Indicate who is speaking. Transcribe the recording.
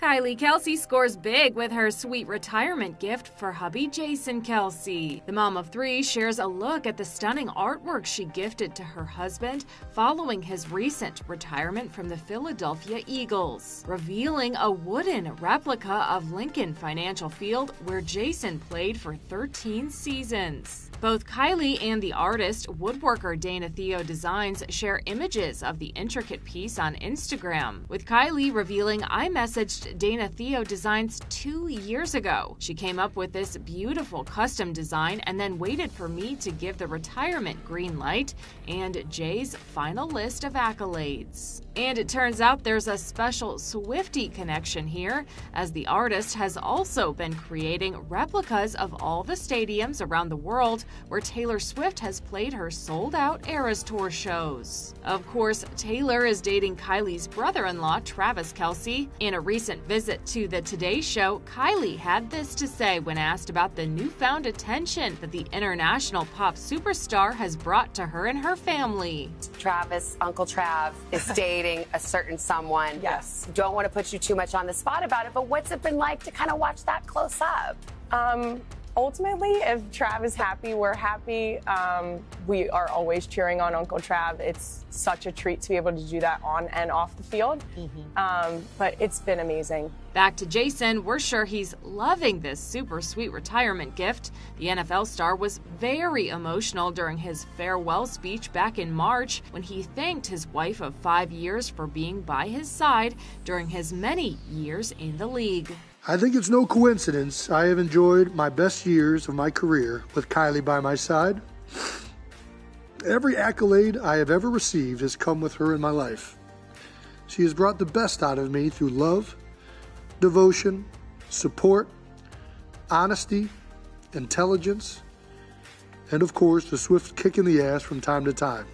Speaker 1: Kylie Kelce scores big with her sweet retirement gift for hubby Jason Kelce. The mom of three shares a look at the stunning artwork she gifted to her husband following his recent retirement from the Philadelphia Eagles, revealing a wooden replica of Lincoln Financial Field where Jason played for 13 seasons. Both Kylie and the artist, woodworker Dana Theo Designs, share images of the intricate piece on Instagram, with Kylie revealing I messaged Dana Theo Designs two years ago. She came up with this beautiful custom design and then waited for me to give the retirement green light and Jay's final list of accolades. And it turns out there's a special Swifty connection here, as the artist has also been creating replicas of all the stadiums around the world where Taylor Swift has played her sold out Eras Tour shows. Of course, Taylor is dating Kylie's brother in law, Travis Kelce. In a recent visit to the Today Show, Kylie had this to say when asked about the newfound attention that the international pop superstar has brought to her and her family.
Speaker 2: Travis, Uncle Trav, is dating a certain someone.
Speaker 3: Yes.
Speaker 2: Don't want to put you too much on the spot about it, but what's it been like to kind of watch that close up?
Speaker 3: Um, ultimately, if Trav is happy, we're happy. Um, we are always cheering on Uncle Trav. It's such a treat to be able to do that on and off the field. Um, but it's been amazing.
Speaker 1: Back to Jason, we're sure he's loving this super sweet retirement gift. The NFL star was very emotional during his farewell speech back in March when he thanked his wife of five years for being by his side during his many years in the league.
Speaker 4: I think it's no coincidence I have enjoyed my best years of my career with Kylie by my side. Every accolade I have ever received has come with her in my life. She has brought the best out of me through love, devotion, support, honesty, intelligence, and of course, the swift kick in the ass from time to time.